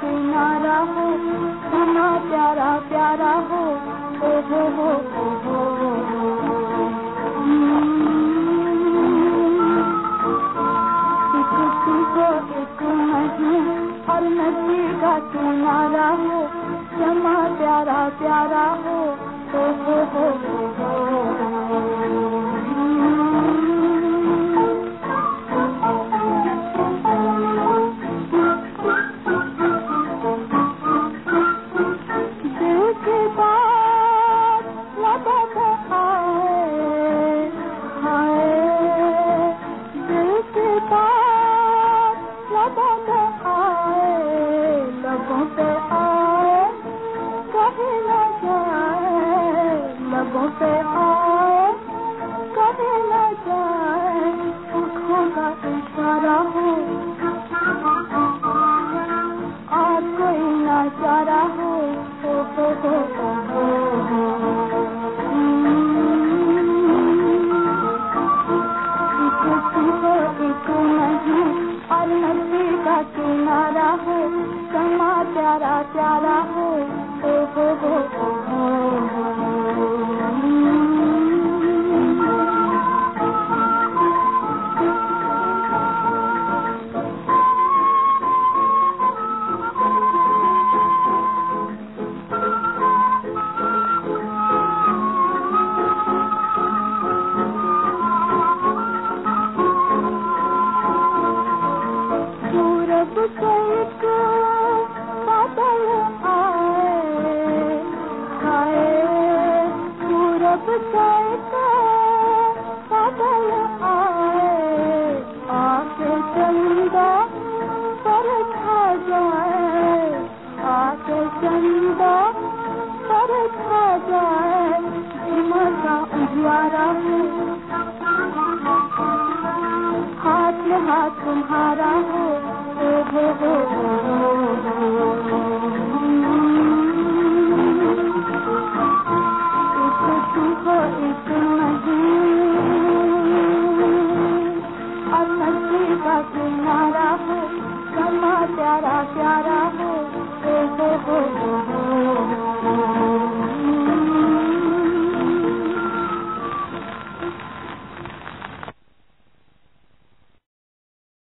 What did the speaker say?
सुनारा हो सुना प्यारा प्यारा हो ओ हम्म। हो हो हो और नदी का सुनारा हो क्षमा प्यारा प्यारा हो ओ हो हो हो नज़ारा हो हो हो हो हो हो हो। नहीं और का किनारा हो समा प्यारा प्यारा हो हो हो हो। हिम्मत का उजियारा हो हाथ में हाथ तुम्हारा हो हो हो हो हो प्यारा प्यारा हो, हो, हो, हो, हो